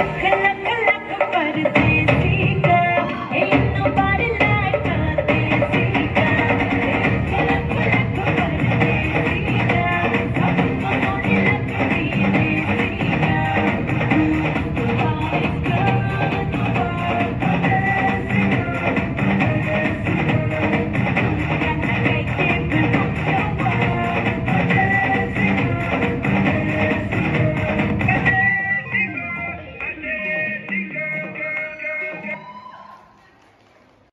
Hey.